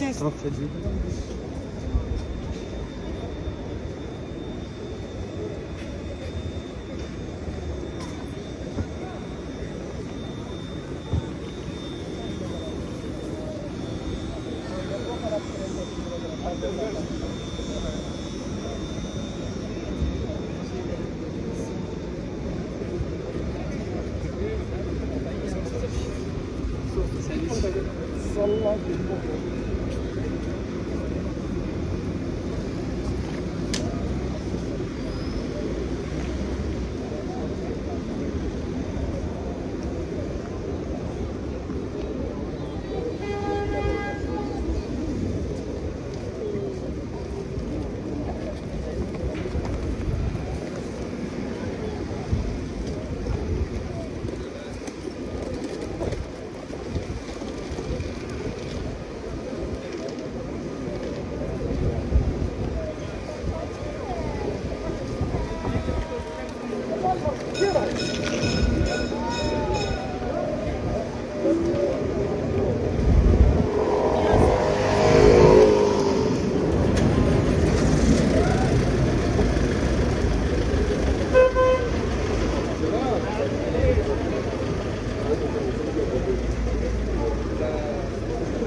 Tiens, Ça fait. du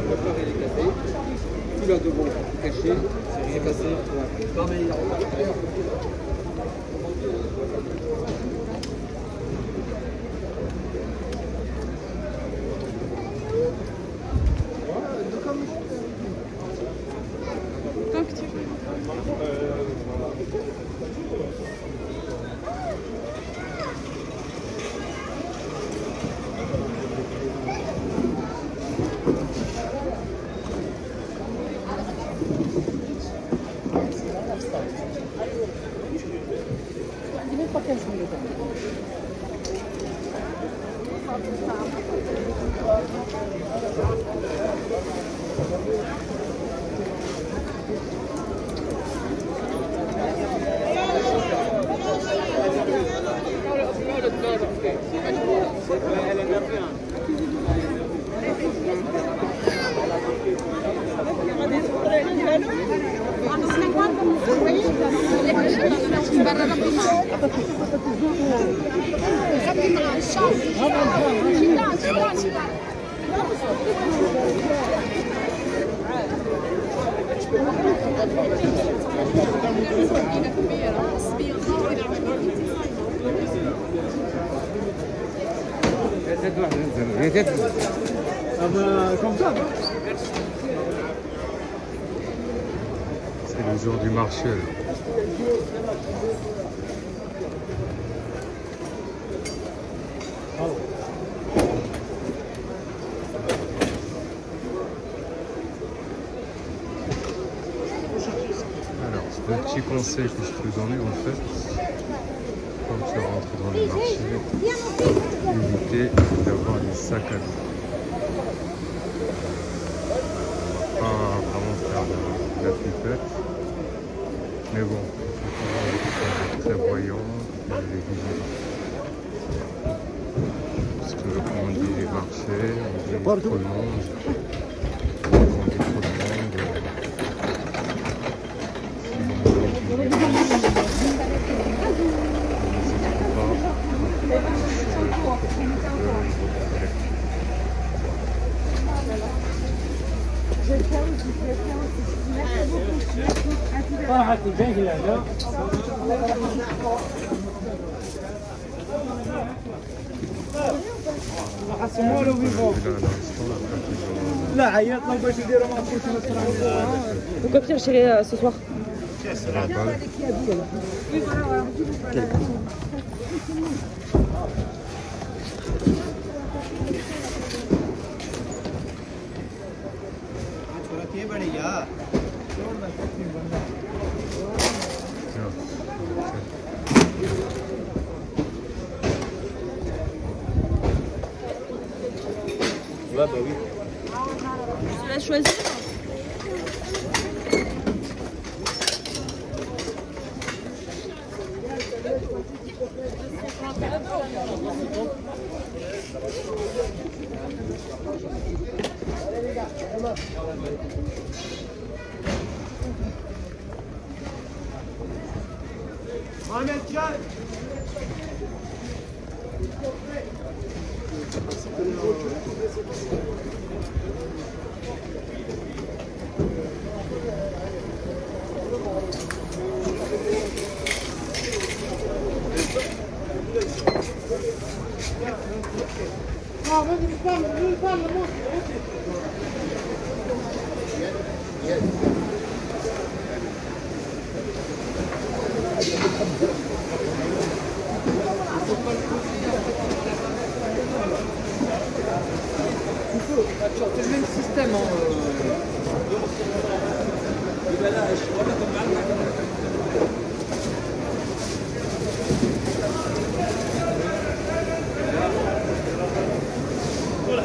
Le corps il est cassé. Là devant caché. C'est rien cassé. Ouais. Non mais il a tant que tu veux. Dis même pas 15 minutes. Ah ben, comme ça, non C'est le jour du marché. là. Alors, c'est un petit conseil que je peux donner en fait. Quand tu rentres dans le marché, évitez d'avoir des sacs à dos. On va pas vraiment faire de la pipette. Mais bon, il faut toujours être prévoyant et les vigilants. Parce que on dit les marchés, on dit trop de monde. On dit trop de monde, طاحت الجهلة لا حسموا له فوق Thank you. ಕೇಬಡಿಯಾ Ah Mohamed John C'est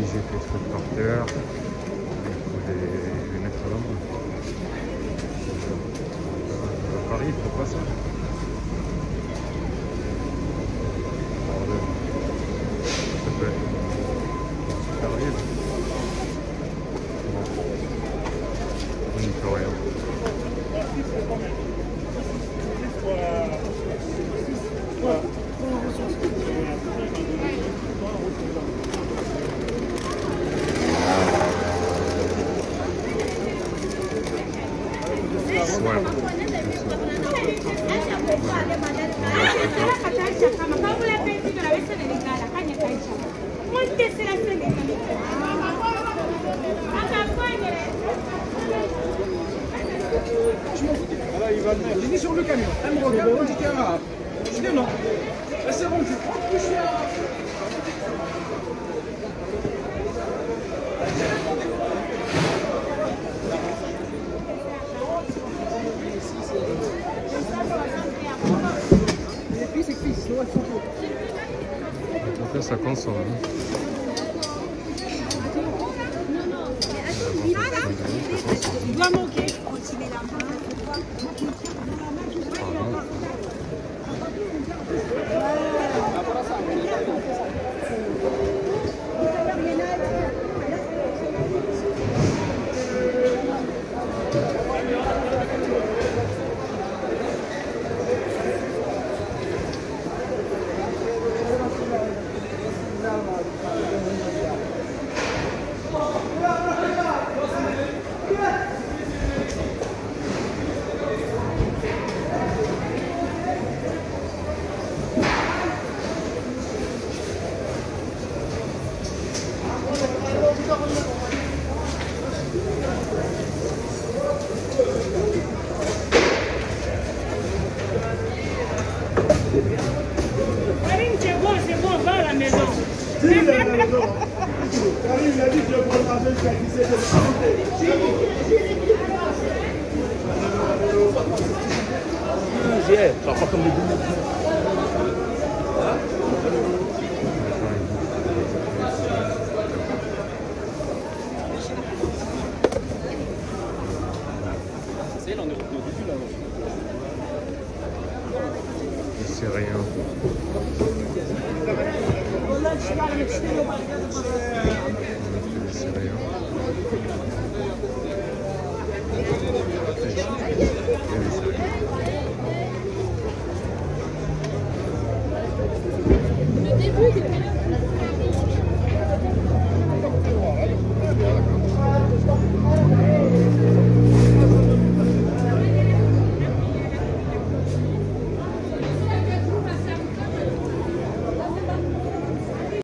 piger les trucs par terre. Et vous les, les mettre à l'ombre. Euh, à Paris, il faut pas ça? Il va le mettre. Il est sur le camion. Elle me regarde quand j'étais arabe. Je dis non. Et c'est bon, tu prends. Je suis arabe. Ça consomme. hein. Il doit manquer. Thank you.